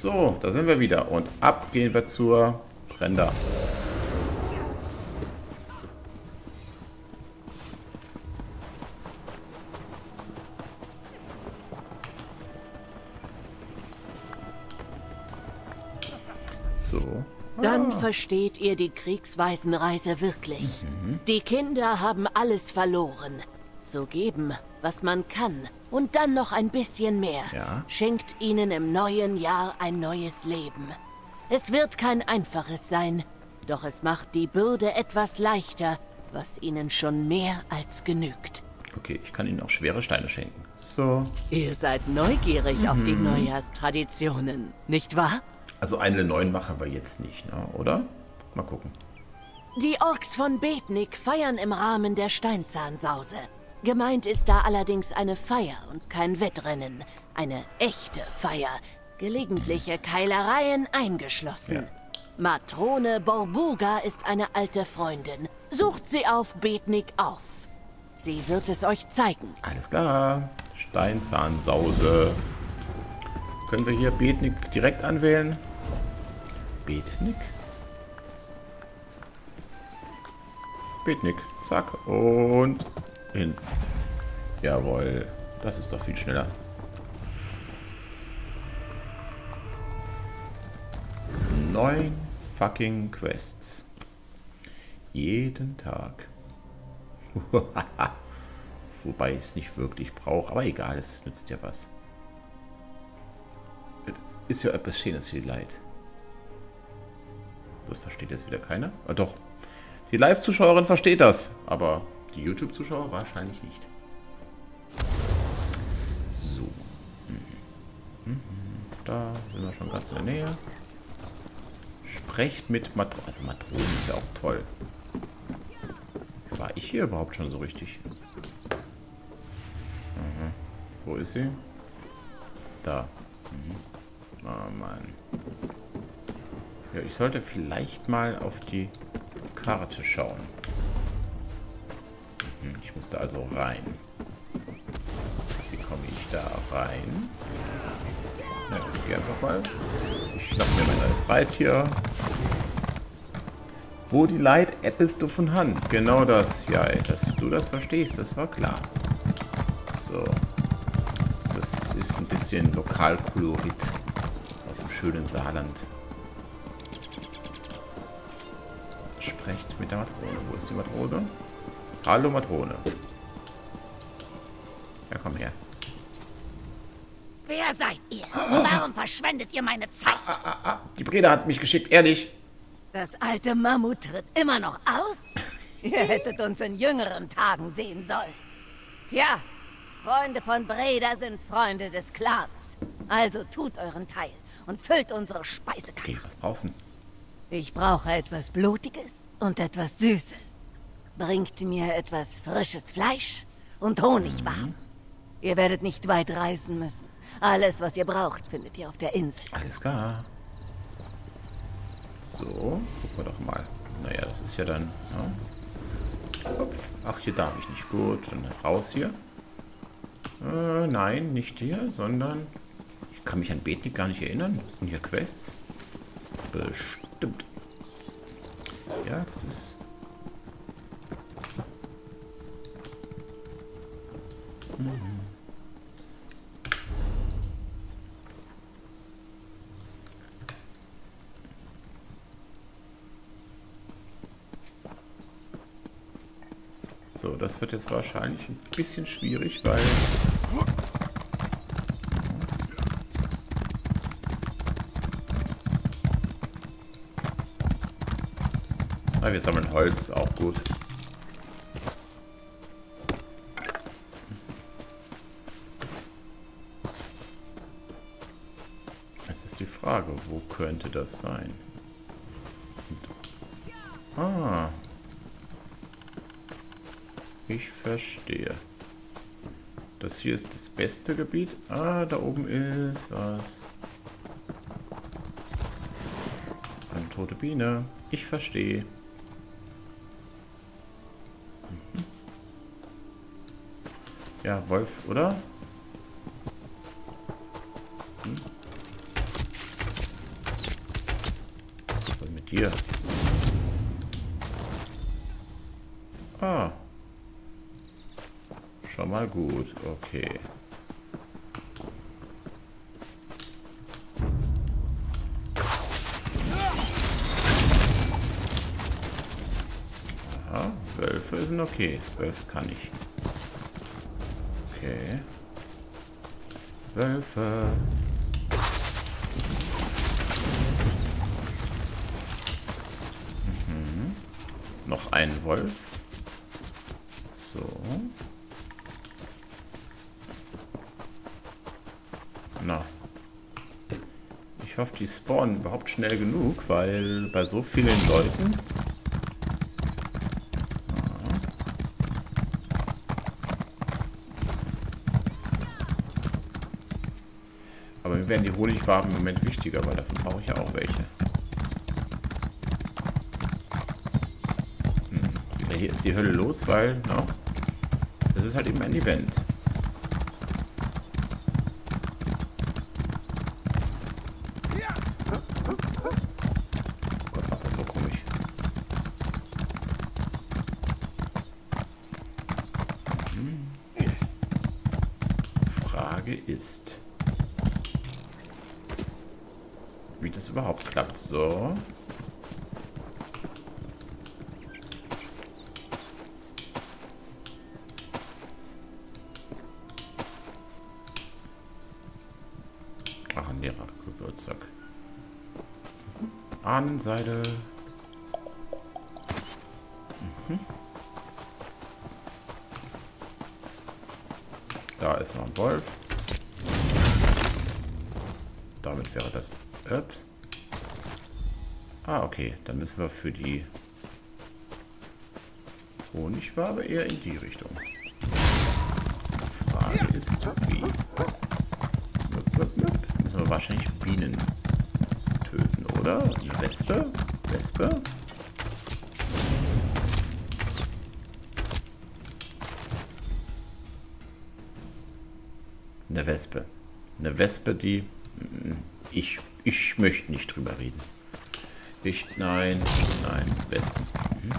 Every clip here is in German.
So, da sind wir wieder. Und ab gehen wir zur Brenda. So. Dann versteht ihr die Kriegswaisenreise wirklich. Mhm. Die Kinder haben alles verloren. So geben, was man kann. Und dann noch ein bisschen mehr. Ja. Schenkt ihnen im neuen Jahr ein neues Leben. Es wird kein einfaches sein. Doch es macht die Bürde etwas leichter, was ihnen schon mehr als genügt. Okay, ich kann Ihnen auch schwere Steine schenken. So. Ihr seid neugierig auf die Mhm. Neujahrstraditionen, nicht wahr? Also eine neuen machen wir jetzt nicht, ne? oder? Mal gucken. Die Orks von Betnik feiern im Rahmen der Steinzahnsause. Gemeint ist da allerdings eine Feier und kein Wettrennen. Eine echte Feier. Gelegentliche Keilereien eingeschlossen. Ja. Matrone Borbuga ist eine alte Freundin. Sucht sie auf Betnik auf. Sie wird es euch zeigen. Alles klar. Steinzahnsause. Können wir hier Betnik direkt anwählen? Betnik? Betnik. Zack. Und hin. Jawohl. Das ist doch viel schneller. Neun fucking Quests. Jeden Tag. Wobei ich es nicht wirklich brauche, aber egal, es nützt ja was. Es ist ja etwas Schönes die Leid. Das versteht jetzt wieder keiner. Ah, doch. Die Live-Zuschauerin versteht das, aber die YouTube-Zuschauer wahrscheinlich nicht. So. Mhm. Mhm. Da sind wir schon ganz in der Nähe. Sprecht mit Matronen. Also Matronen ist ja auch toll. War ich hier überhaupt schon so richtig? Mhm. Wo ist sie? Da. Mhm. Oh Mann. Ja, ich sollte vielleicht mal auf die Karte schauen. Mhm, ich muss da also rein. Wie komme ich da rein? Ja, ich gehe einfach mal. Ich schnapp mir mein neues Reittier. Wo die Light-App bist du von Hand. Genau das. Ja, ey, dass du das verstehst, das war klar. So. Das ist ein bisschen Lokalkolorit aus dem schönen Saarland. Sprecht mit der Matrone. Wo ist die Matrone? Hallo Matrone. Ja, komm her. Wer seid ihr? Warum verschwendet ihr meine Zeit? Ah, die Breda hat mich geschickt, ehrlich. Das alte Mammut tritt immer noch aus? Ihr hättet uns in jüngeren Tagen sehen sollen. Tja, Freunde von Breda sind Freunde des Clans. Also tut euren Teil und füllt unsere Speisekarte. Okay, was brauchst du? Ich brauche etwas Blutiges und etwas Süßes. Bringt mir etwas frisches Fleisch und Honig warm. Ihr werdet nicht weit reisen müssen. Alles, was ihr braucht, findet ihr auf der Insel. Alles klar. So, gucken wir doch mal. Naja, das ist ja dann... Ja. Upf. Ach, hier darf ich nicht. Gut, dann raus hier. Äh, nein, nicht hier, sondern... Ich kann mich an Betnik gar nicht erinnern. Was sind hier Quests? Bestimmt. Ja, das ist... So, das wird jetzt wahrscheinlich ein bisschen schwierig, weil... Ah, wir sammeln Holz, auch gut. Es ist die Frage, wo könnte das sein? Ah. Ich verstehe. Das hier ist das beste Gebiet. Ah, da oben ist was. Eine tote Biene. Ich verstehe. Mhm. Ja, Wolf, oder? Gut. Okay. Aha, Wölfe sind okay. Wölfe kann ich. Okay. Wölfe. Mhm. Noch ein Wolf. So. Na. Ich hoffe, die spawnen überhaupt schnell genug, weil bei so vielen Leuten Aber mir werden die Honigfarben im Moment wichtiger, weil davon brauche ich ja auch welche. Hm. Ja, hier ist die Hölle los, weil, na, das ist halt eben ein Event. Oh Gott, macht das so komisch. Mhm. Frage ist... wie das überhaupt klappt. So. Ach, ein leerer Geburtstag. Ahnenseide. Mhm. Da ist noch ein Wolf. Damit wäre das Ups. Ah, okay. Dann müssen wir für die Honigwabe eher in die Richtung. Die Frage ist, wie? Wahrscheinlich Bienen töten, oder? Eine Wespe? Wespe? Eine Wespe. Eine Wespe, die... Ich ich möchte nicht drüber reden. Ich, nein, nein, Wespen. Mhm.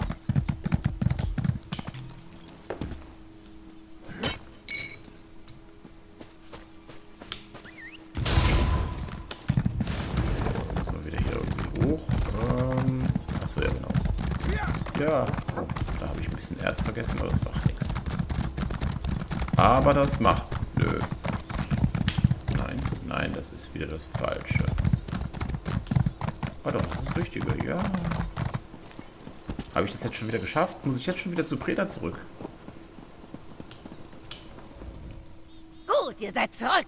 So, müssen wir wieder hier irgendwie hoch. Ähm, achso, ja genau. Ja, da habe ich ein bisschen Erz vergessen, aber das macht nichts. Aber das macht... Nö. Nein, nein, das ist wieder das Falsche. Oh doch, das ist das Richtige, ja. Habe ich das jetzt schon wieder geschafft? Muss ich jetzt schon wieder zu Preda zurück? Gut, ihr seid zurück.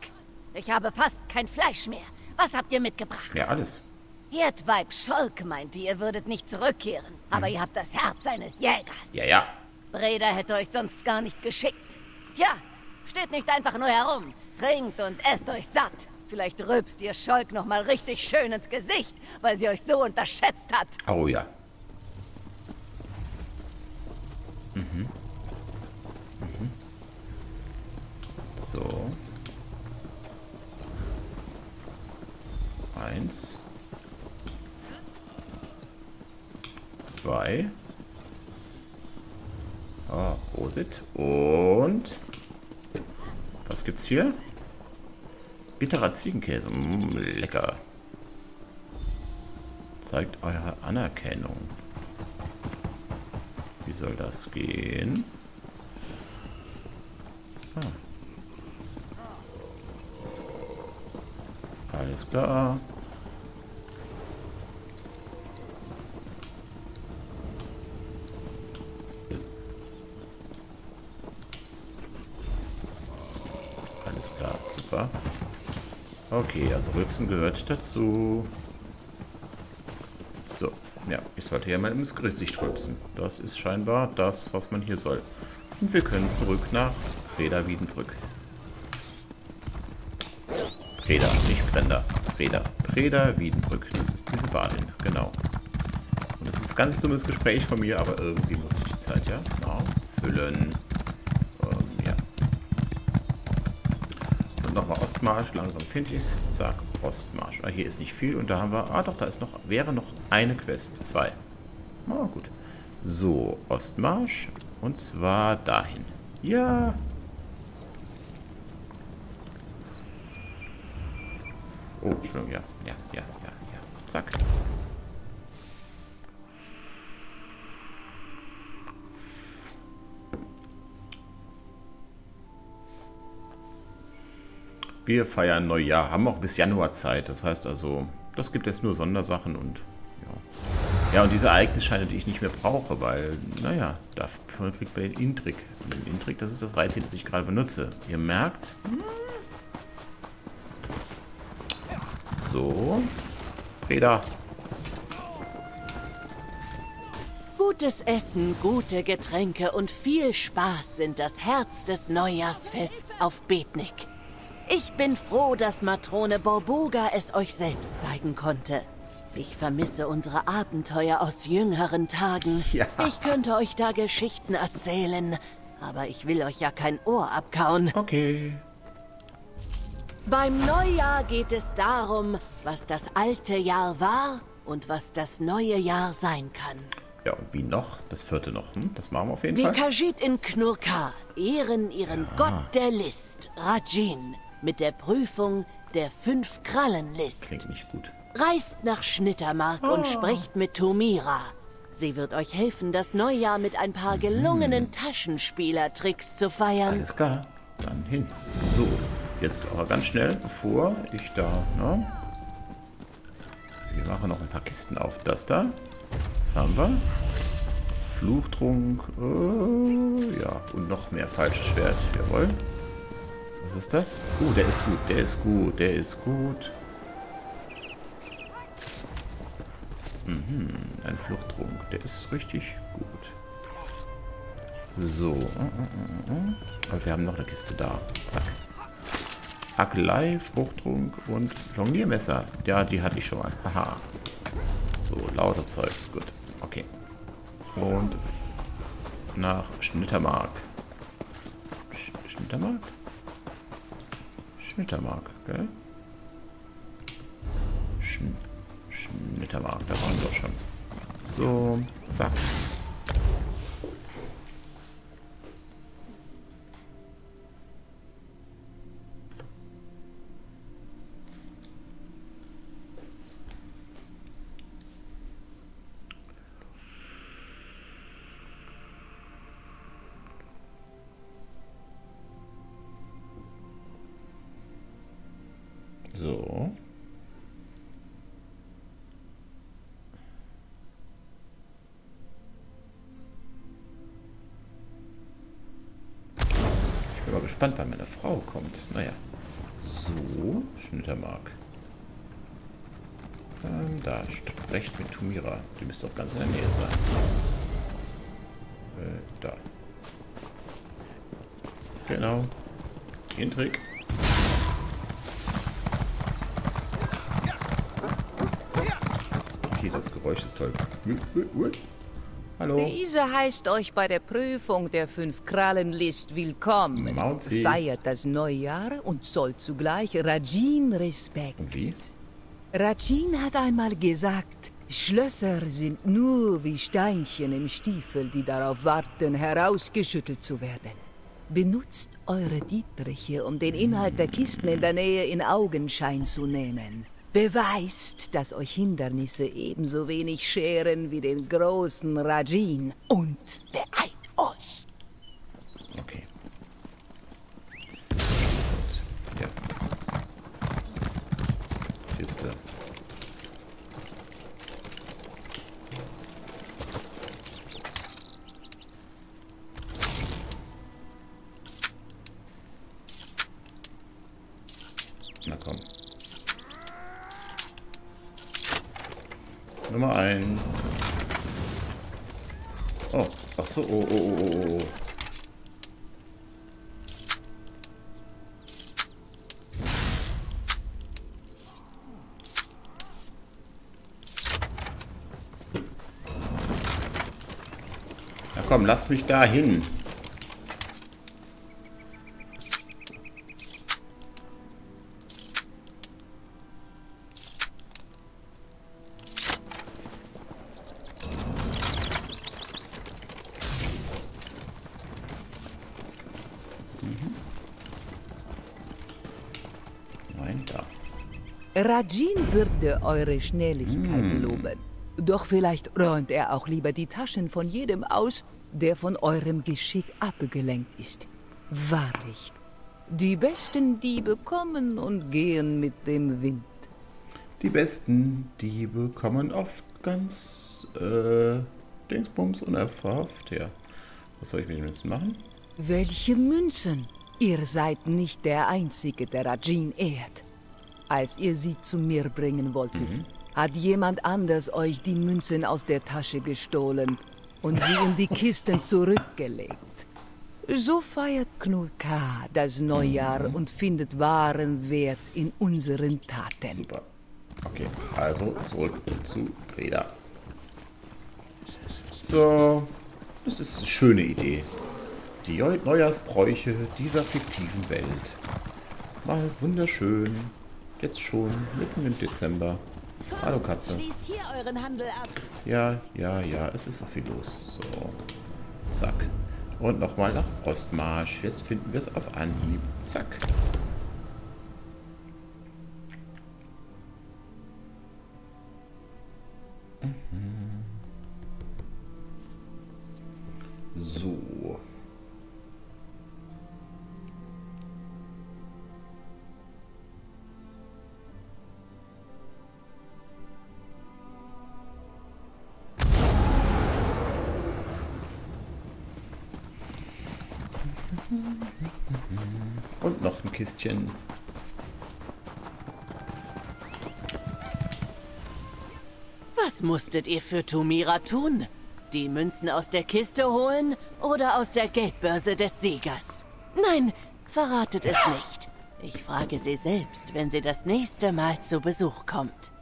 Ich habe fast kein Fleisch mehr. Was habt ihr mitgebracht? Ja, alles. Herdweib Scholk meinte, ihr würdet nicht zurückkehren. Aber hm. ihr habt das Herz eines Jägers. Ja, ja. Breda hätte euch sonst gar nicht geschickt. Tja, steht nicht einfach nur herum. Trinkt und esst euch satt. Vielleicht rülpst ihr Scholk noch mal richtig schön ins Gesicht, weil sie euch so unterschätzt hat. Oh ja. Mhm. Mhm. So. Eins. Zwei. Oh, Prosit. Und... Was gibt's hier? Bitterer Ziegenkäse. Mm, lecker. Zeigt eure Anerkennung. Wie soll das gehen? Ah. Alles klar. Alles klar, super. Okay, also Rülpsen gehört dazu. So, ja, ich sollte ja mal ins Gesicht rülpsen. Das ist scheinbar das, was man hier soll. Und wir können zurück nach Reda Wiedenbrück. Preda, nicht Brenda. Preda. Preda Wiedenbrück. Das ist diese Badin, genau. Und das ist ein ganz dummes Gespräch von mir, aber irgendwie muss ich die Zeit ja füllen. Nochmal Ostmarsch, langsam finde ich es. Zack, Ostmarsch. Ah, hier ist nicht viel und da haben wir... Ah, doch, da ist noch... Wäre noch eine Quest. Zwei. Ah, gut. So, Ostmarsch. Und zwar dahin. Ja. Oh, Entschuldigung, ja. Ja, ja, ja, ja. Zack. Wir feiern Neujahr, haben auch bis Januar Zeit. Das heißt also, das gibt es nur Sondersachen und ja. Ja, und diese Ereignisscheine, die ich nicht mehr brauche, weil, naja, dafür kriegt man den Intrik. Den Intrik, das ist das Reittier, das ich gerade benutze. Ihr merkt. So. Räder. Gutes Essen, gute Getränke und viel Spaß sind das Herz des Neujahrsfests auf Betnik. Ich bin froh, dass Matrone Borboga es euch selbst zeigen konnte. Ich vermisse unsere Abenteuer aus jüngeren Tagen. Ja. Ich könnte euch da Geschichten erzählen, aber ich will euch ja kein Ohr abkauen. Okay. Beim Neujahr geht es darum, was das alte Jahr war und was das neue Jahr sein kann. Ja, und wie noch? Das vierte noch. Hm? Das machen wir auf jeden Die Fall. Khajiit in Knurka ehren ihren Gott der List, Rajin, mit der Prüfung der fünf Krallenlist. Klingt nicht gut. Reist nach Schnittermark und sprecht mit Tomira. Sie wird euch helfen, das Neujahr mit ein paar gelungenen Taschenspielertricks zu feiern. Alles klar. Dann hin. So. Jetzt aber ganz schnell, bevor ich da, ne? Wir machen noch ein paar Kisten auf. Das da. Was haben wir? Fluchtrunk. Äh, ja, und noch mehr falsches Schwert. Jawohl. Was ist das? Oh, der ist gut, der ist gut, der ist gut. Mhm, ein Fluchtrunk. Der ist richtig gut. So. äh, äh, äh. Aber wir haben noch eine Kiste da. Zack. Ackelei, Fruchttrunk und Jongliermesser. Ja, die hatte ich schon mal. Haha. So, lauter Zeugs. Gut. Okay. Und nach Schnittermark. Sch Schnittermark? Schnittermark, gell? Schn Schnittermark, da waren wir schon. So, zack. Mal gespannt, wann meine Frau kommt. Naja. So, Schnittermark. Ähm, da, recht mit Tumira. Die müsste auch ganz in der Nähe sein. Äh, da. Genau. Den Trick. Okay, das Geräusch ist toll. Hallo. Diese heißt euch bei der Prüfung der fünf Krallenlist willkommen. Mauzi. Feiert das Neujahr und zollt zugleich Rajin Respekt. Und wie? Rajin hat einmal gesagt, Schlösser sind nur wie Steinchen im Stiefel, die darauf warten, herausgeschüttelt zu werden. Benutzt eure Dietriche, um den Inhalt der Kisten in der Nähe in Augenschein zu nehmen. Beweist, dass euch Hindernisse ebenso wenig scheren wie den großen Rajin. Und beeilt euch! Okay. Ja. Kiste. Oh, ach so, oh, oh, oh, oh, oh. Na komm, lass mich da hin. Rajin würde eure Schnelligkeit loben. Doch vielleicht räumt er auch lieber die Taschen von jedem aus, der von eurem Geschick abgelenkt ist. Wahrlich, die besten Diebe kommen und gehen mit dem Wind. Die besten Diebe kommen oft ganz, äh, Dingsbums unerfragt her. Was soll ich mit den Münzen machen? Welche Münzen? Ihr seid nicht der Einzige, der Rajin ehrt. Als ihr sie zu mir bringen wolltet, hat jemand anders euch die Münzen aus der Tasche gestohlen und sie in die Kisten zurückgelegt. So feiert Knur K. das Neujahr und findet wahren Wert in unseren Taten. Super. Okay, also zurück zu Breda. So, das ist eine schöne Idee. Die Neu- Neujahrsbräuche dieser fiktiven Welt. Mal wunderschön. Jetzt schon, mitten im Dezember. Hallo Katze. Ja, ja, ja, es ist so viel los. So, zack. Und nochmal nach Ostmarsch. Jetzt finden wir es auf Anhieb. Zack. Kistchen. Was musstet ihr für Tumira tun? Die Münzen aus der Kiste holen oder aus der Geldbörse des Siegers? Nein, verratet es nicht. Ich frage sie selbst, wenn sie das nächste Mal zu Besuch kommt.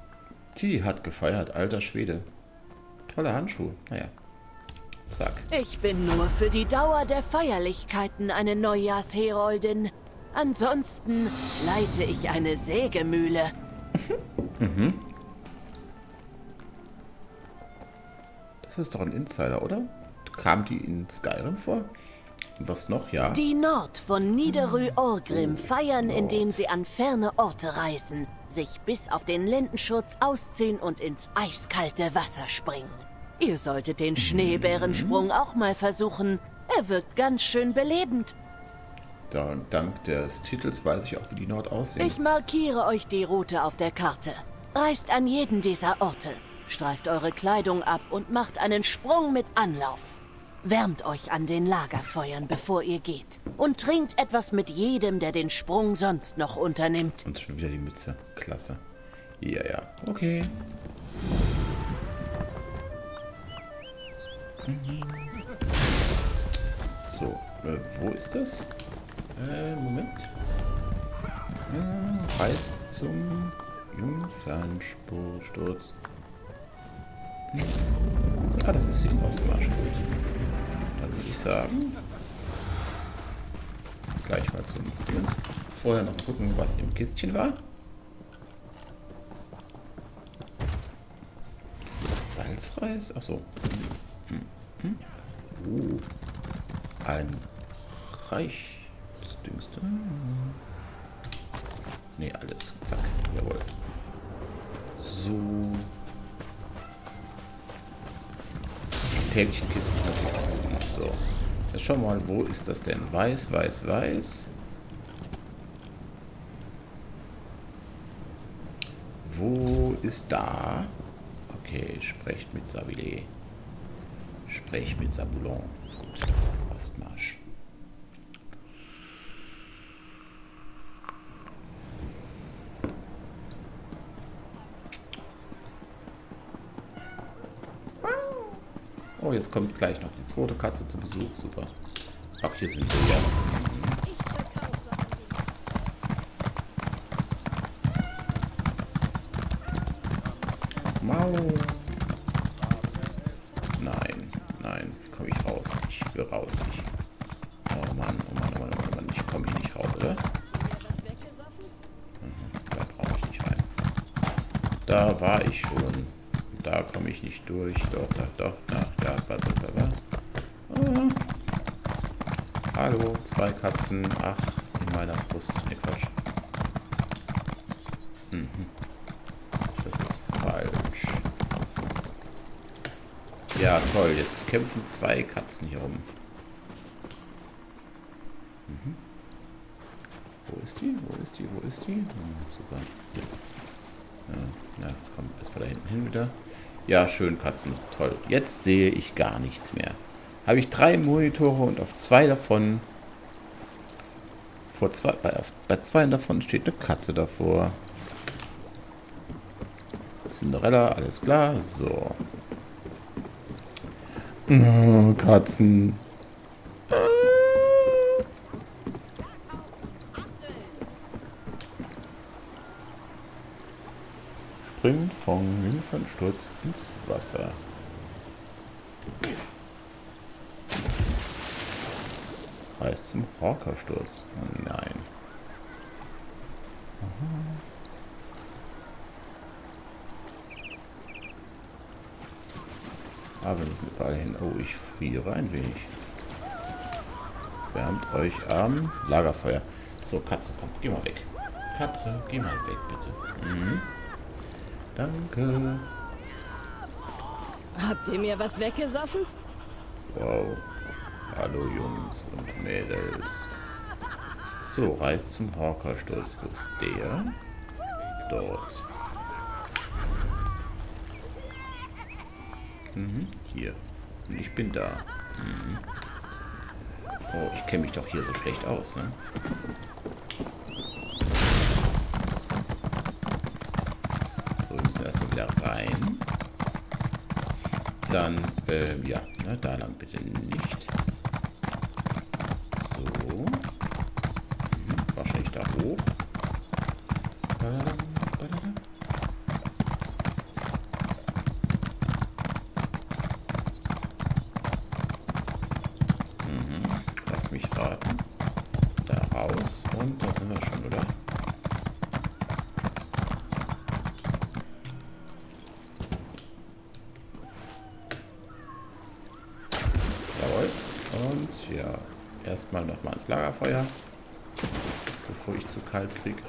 Die hat gefeiert, alter Schwede. Tolle Handschuhe. Naja. Zack. Ich bin nur für die Dauer der Feierlichkeiten eine Neujahrsheroldin. Ansonsten leite ich eine Sägemühle. Das ist doch ein Insider, oder? Kam die in Skyrim vor? Und was noch? Ja. Die Nord von Niederrü-Orgrim feiern, indem sie an ferne Orte reisen, sich bis auf den Lendenschutz ausziehen und ins eiskalte Wasser springen. Ihr solltet den Schneebärensprung auch mal versuchen. Er wirkt ganz schön belebend. Da, dank des Titels weiß ich auch, wie die Nord aussehen. Ich markiere euch die Route auf der Karte. Reist an jeden dieser Orte, streift eure Kleidung ab und macht einen Sprung mit Anlauf. Wärmt euch an den Lagerfeuern, bevor ihr geht. Und trinkt etwas mit jedem, der den Sprung sonst noch unternimmt. Und schon wieder die Mütze. Klasse. Ja, ja. Okay. So, äh, wo ist das? Äh, Moment. Äh, Reis zum Jungfernsturz. Hm. Ah, das ist in Ostmarsch. Gut. Dann würde ich sagen, gleich mal zum Dings. Vorher noch gucken, was im Kistchen war. Salzreis? Achso. Hm, hm. Oh. Ein Reich. Dings da. Nee, alles. Zack. Jawohl. So. Täglichen Kisten natürlich auch noch so. Jetzt schauen wir mal, wo ist das denn? Weiß, weiß, weiß. Wo ist da? Okay, sprecht mit Savile. Sprech mit Saboulon. Gut. Ostmarsch. Jetzt kommt gleich noch die zweite Katze zu Besuch. Super. Ach, hier sind wir ja. Mau. Nein, nein, wie komme ich raus? Ich will raus. Ich. Oh Mann, oh Mann, oh Mann, oh Mann, ich komme hier nicht raus, oder? Mhm, da brauche ich nicht rein. Da war ich schon. Da komme ich nicht durch. Doch, Zwei Katzen, ach, in meiner Brust. Ne, Quatsch. Mhm. Das ist falsch. Ja, toll. Jetzt kämpfen zwei Katzen hier rum. Mhm. Wo ist die? Wo ist die? Wo ist die? Hm, super. Ja, ja komm, erstmal da hinten hin wieder. Ja, schön, Katzen. Toll. Jetzt sehe ich gar nichts mehr. Habe ich drei Monitore und auf zwei davon vor zwei, bei, bei zwei davon steht eine Katze davor. Cinderella, alles klar. So. Oh, Katzen. Springt vom Jungfernsturz ins Wasser. Reist zum Horkersturz. Oh nein. Aber wir müssen überall hin. Oh, ich friere ein wenig. Wärmt euch am Lagerfeuer. So, Katze, komm, geh mal weg. Katze, geh mal weg, bitte. Mhm. Danke. Habt ihr mir was weggesoffen? Wow. Hallo Jungs und Mädels. So, reist zum Hawkersturz. Wo ist der? Dort. Mhm, hier. Und ich bin da. Mhm. Oh, ich kenne mich doch hier so schlecht aus, ne? So, wir müssen erstmal wieder rein. Dann, ähm, ja, ne, da lang bitte nicht. So. Mhm, wahrscheinlich da hoch. Badadam, badadam. Mhm, Lass mich raten. Da raus und da sind wir schon, oder? Jawohl. Und ja, erstmal nochmal ins Lagerfeuer, bevor ich zu kalt kriege.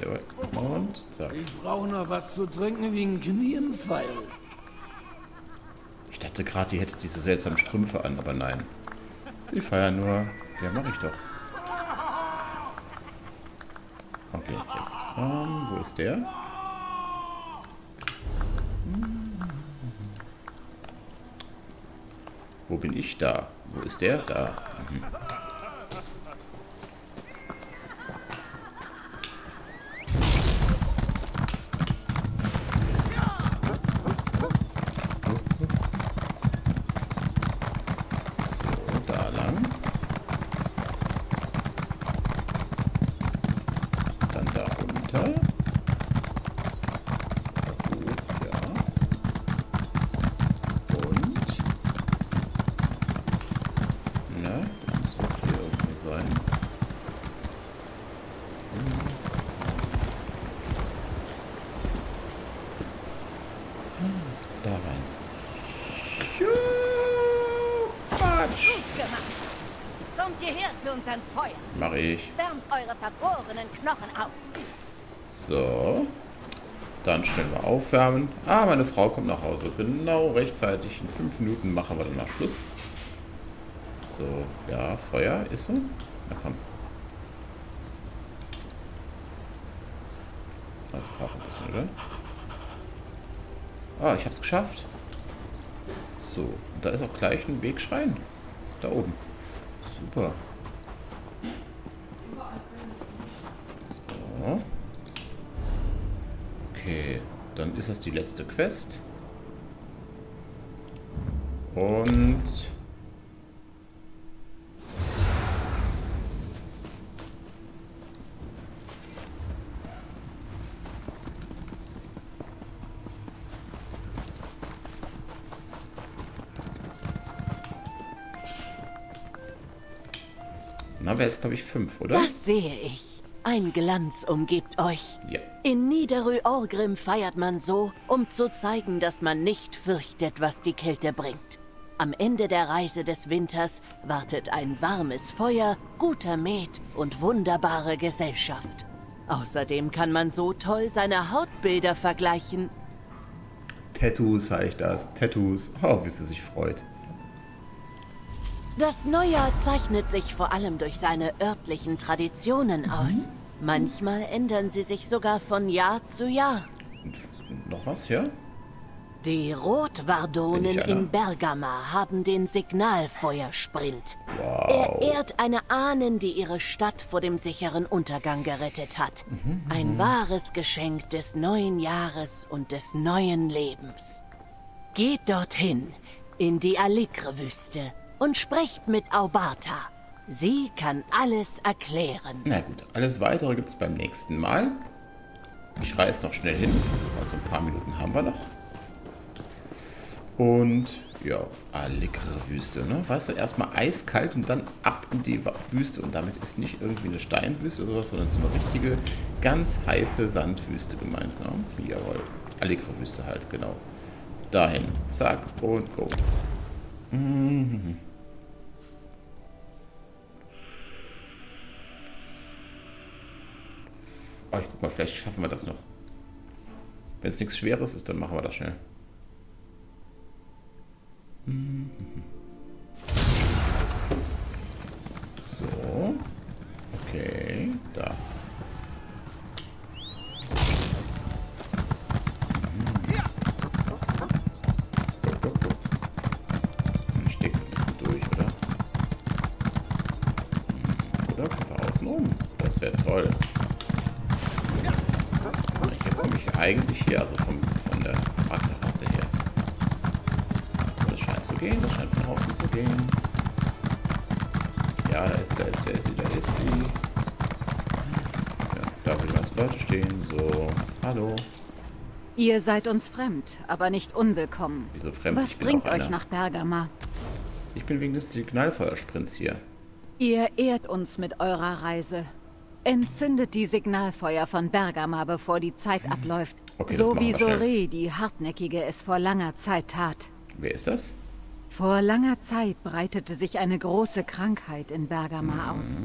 Jawohl. Und zack. Ich brauche noch was zu trinken wie ein Knienpfeil. Ich dachte gerade, die hätte diese seltsamen Strümpfe an, aber nein. Die feiern nur. Ja, mache ich doch. Okay, jetzt. Ähm, wo ist der? Wo bin ich? Da. Wo ist der? Da. Mhm. So, da lang. Dann da runter. Da hoch, ja. Und. Na, das muss doch hier irgendwo sein. Hm, Da rein. Quatsch! Gut gemacht. Kommt hierher zu uns ans Feuer. Mach ich. Wärmt eure verfrorenen Knochen auf. So. Dann schnell mal aufwärmen. Ah, meine Frau kommt nach Hause. Genau rechtzeitig. In fünf Minuten machen wir dann mal Schluss. So, ja, Feuer ist so. Na komm. Das braucht ein bisschen, oder? Ah, ich hab's geschafft. So, da ist auch gleich ein Wegschrein. Da oben. Super. So. Okay, dann ist das die letzte Quest. Und... Na, wäre jetzt, glaube ich, fünf, oder? Das sehe ich. Ein Glanz umgibt euch. Ja. In Niederö-Orgrim feiert man so, um zu zeigen, dass man nicht fürchtet, was die Kälte bringt. Am Ende der Reise des Winters wartet ein warmes Feuer, guter Met und wunderbare Gesellschaft. Außerdem kann man so toll seine Hautbilder vergleichen. Tattoos heißt das. Tattoos. Oh, wie sie sich freut. Das Neujahr zeichnet sich vor allem durch seine örtlichen Traditionen Mhm. Manchmal ändern sie sich sogar von Jahr zu Jahr. Noch was hier? Die Rotwardonen in Bergama haben den Signalfeuersprint. Wow. Er ehrt eine Ahnen, die ihre Stadt vor dem sicheren Untergang gerettet hat. Mhm, Ein wahres Geschenk des neuen Jahres und des neuen Lebens. Geht dorthin, in die Alikre-Wüste, und sprecht mit Aubarta. Sie kann alles erklären. Na gut, alles weitere gibt es beim nächsten Mal. Ich reise noch schnell hin. Also ein paar Minuten haben wir noch. Und ja, Alikre-Wüste, ne? Weißt du, erstmal eiskalt und dann ab in die Wüste. Und damit ist nicht irgendwie eine Steinwüste oder sowas, sondern so eine richtige, ganz heiße Sandwüste gemeint, ne? Jawohl. Alikre-Wüste halt, genau. Dahin. Zack und go. Mhm. Oh, ich guck mal, vielleicht schaffen wir das noch. Wenn es nichts Schweres ist, dann machen wir das schnell. So. Okay, da. Mhm. Go, go, go. Ich stecke ein bisschen durch, oder? Mhm. Oder können wir außen rum? Das wäre toll. Hier komme ich eigentlich her, also vom, von der Parkterrasse her. Das scheint zu gehen, das scheint von außen zu gehen. Ja, da ist sie, da ist sie, da ist sie, da ist sie. Ja, da will was Leute stehen. So, hallo. Ihr seid uns fremd, aber nicht unwillkommen. Wieso fremd? Was bringt euch einer. nach Bergama? Ich bin wegen des Signalfeuersprints hier. Ihr ehrt uns mit eurer Reise. Entzündet die Signalfeuer von Bergama, bevor die Zeit abläuft. Okay, so wie. Soré, die Hartnäckige, es vor langer Zeit tat. Wer ist das? Vor langer Zeit breitete sich eine große Krankheit in Bergama aus.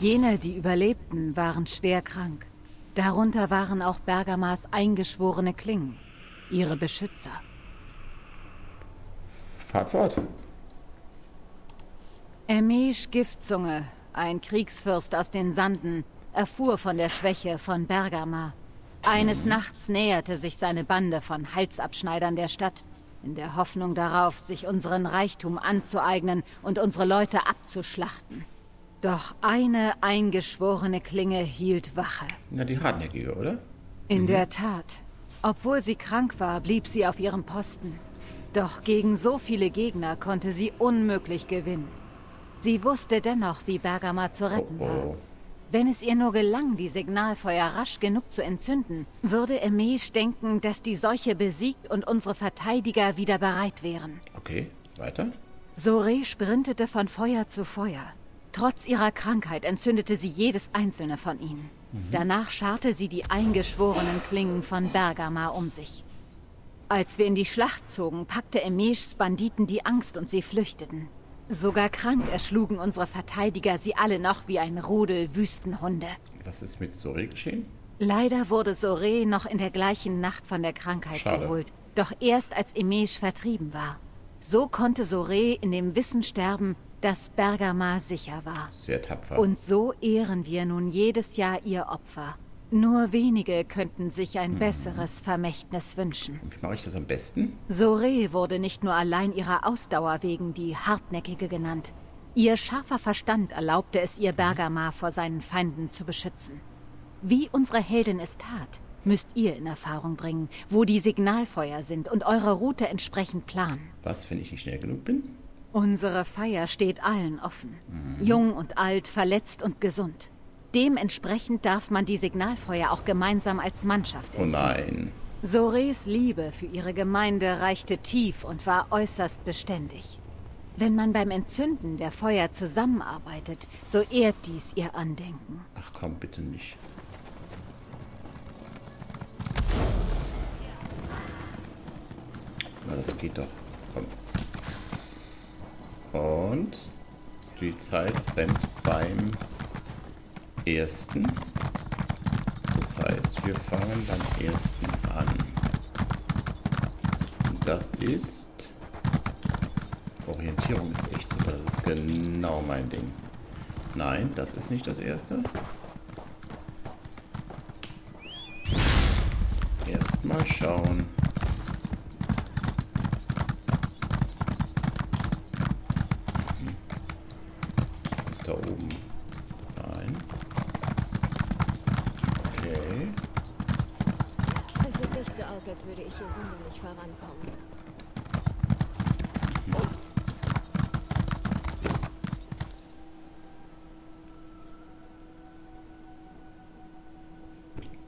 Jene, die überlebten, waren schwer krank. Darunter waren auch Bergamas eingeschworene Klingen, ihre Beschützer. Fahrt fort. Emesh Giftzunge, ein Kriegsfürst aus den Sanden, erfuhr von der Schwäche von Bergama. Eines Nachts näherte sich seine Bande von Halsabschneidern der Stadt, in der Hoffnung darauf, sich unseren Reichtum anzueignen und unsere Leute abzuschlachten. Doch eine eingeschworene Klinge hielt Wache. Na, die Hartnäckige, oder? In der Tat. Obwohl sie krank war, blieb sie auf ihrem Posten. Doch gegen so viele Gegner konnte sie unmöglich gewinnen. Sie wusste dennoch, wie Bergama zu Oh, retten war. oh. Wenn es ihr nur gelang, die Signalfeuer rasch genug zu entzünden, würde Emesh denken, dass die Seuche besiegt und unsere Verteidiger wieder bereit wären. Okay, weiter. Soré sprintete von Feuer zu Feuer. Trotz ihrer Krankheit entzündete sie jedes einzelne von ihnen. Danach scharte sie die eingeschworenen Klingen von Bergama um sich. Als wir in die Schlacht zogen, packte Emeshs Banditen die Angst und sie flüchteten. Sogar krank erschlugen unsere Verteidiger sie alle noch wie ein Rudel Wüstenhunde. Was ist mit Soré geschehen? Leider wurde Soré noch in der gleichen Nacht von der Krankheit Schade. geholt, doch erst als Emesh vertrieben war. So konnte Soré in dem Wissen sterben, dass Bergama sicher war. Sehr tapfer. Und so ehren wir nun jedes Jahr ihr Opfer. Nur wenige könnten sich ein besseres Vermächtnis wünschen. Wie mache ich das am besten? Soré wurde nicht nur allein ihrer Ausdauer wegen die Hartnäckige genannt. Ihr scharfer Verstand erlaubte es ihr, Bergama vor seinen Feinden zu beschützen. Wie unsere Heldin es tat, müsst ihr in Erfahrung bringen, wo die Signalfeuer sind und eure Route entsprechend planen. Was, wenn ich nicht schnell genug bin? Unsere Feier steht allen offen. Jung und alt, verletzt und gesund. Dementsprechend darf man die Signalfeuer auch gemeinsam als Mannschaft Oh entzünden. nein. Sorés Liebe für ihre Gemeinde reichte tief und war äußerst beständig. Wenn man beim Entzünden der Feuer zusammenarbeitet, so ehrt dies ihr Andenken. Ach komm, bitte nicht. Na, das geht doch. Komm. Und die Zeit rennt beim ersten. Das heißt, wir fangen beim ersten an. das ist... Orientierung ist echt super. Das ist genau mein Ding. Nein, das ist nicht das erste. Erstmal schauen. Hm. Was ist da oben? Nein. Okay. Es sieht als würde ich hier sonderlich vorankommen.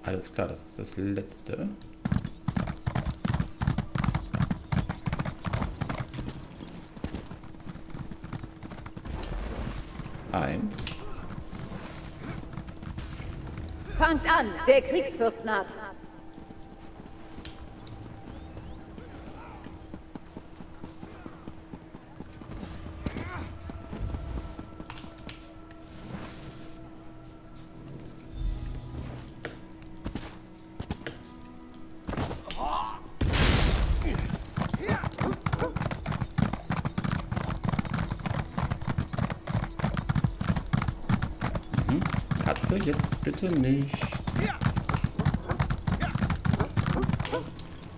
Alles klar, das ist das letzte. Eins. Fangt an, der Kriegsfürst naht. Katze, jetzt bitte nicht.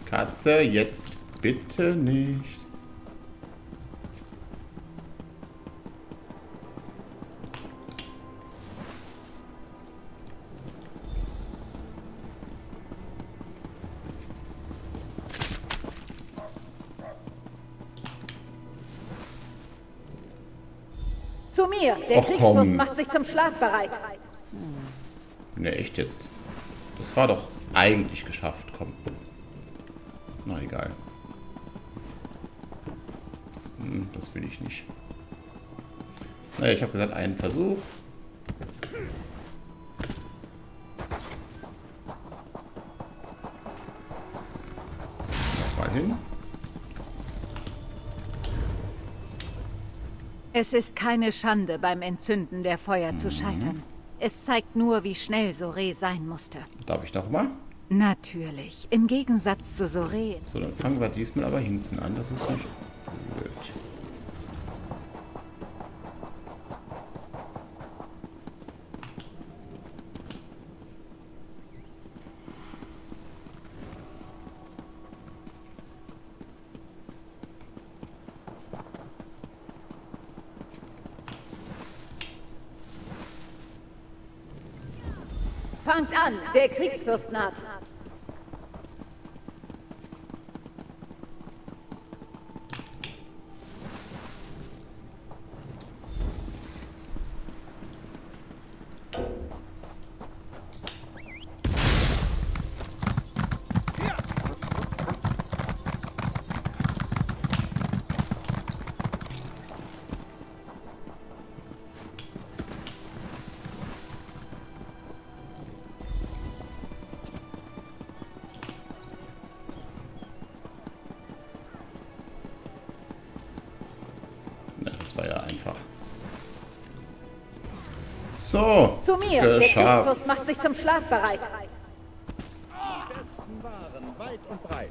Katze, jetzt bitte nicht. Zu mir, der Och, komm. macht sich zum Schlaf bereit. Ne, echt jetzt. Das war doch eigentlich geschafft. Komm. Na egal. Hm, das will ich nicht. Naja, ich habe gesagt, einen Versuch. Es ist keine Schande, beim Entzünden der Feuer zu scheitern. Es zeigt nur, wie schnell Soré sein musste. Darf ich nochmal? Natürlich. Im Gegensatz zu Soré. So, dann fangen wir diesmal aber hinten an. Das ist nicht blöd. Fangt an, das war ja einfach. So, Zu mir, der geschafft. Kriegsfürst macht sich zum Schlaf bereit. besten Waren weit und breit.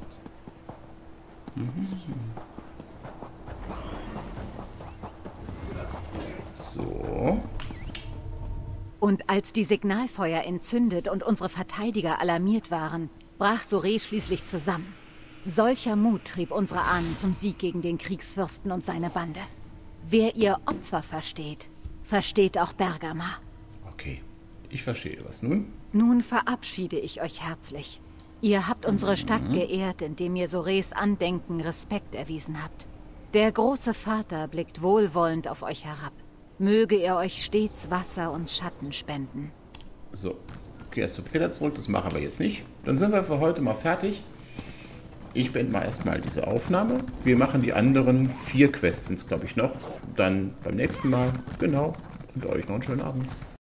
So. Und als die Signalfeuer entzündet und unsere Verteidiger alarmiert waren, brach Soré schließlich zusammen. Solcher Mut trieb unsere Ahnen zum Sieg gegen den Kriegsfürsten und seine Bande. Wer ihr Opfer versteht, versteht auch Bergama. Okay. Ich verstehe. Was nun? Nun verabschiede ich euch herzlich. Ihr habt unsere Stadt geehrt, indem ihr Sorés Andenken Respekt erwiesen habt. Der große Vater blickt wohlwollend auf euch herab. Möge er euch stets Wasser und Schatten spenden. So. Okay, erst zu Peter zurück. Das machen wir jetzt nicht. Dann sind wir für heute mal fertig. Ich beende mal erstmal diese Aufnahme. Wir machen die anderen vier Quests, glaube ich, noch. Dann beim nächsten Mal. Genau. Und euch noch einen schönen Abend.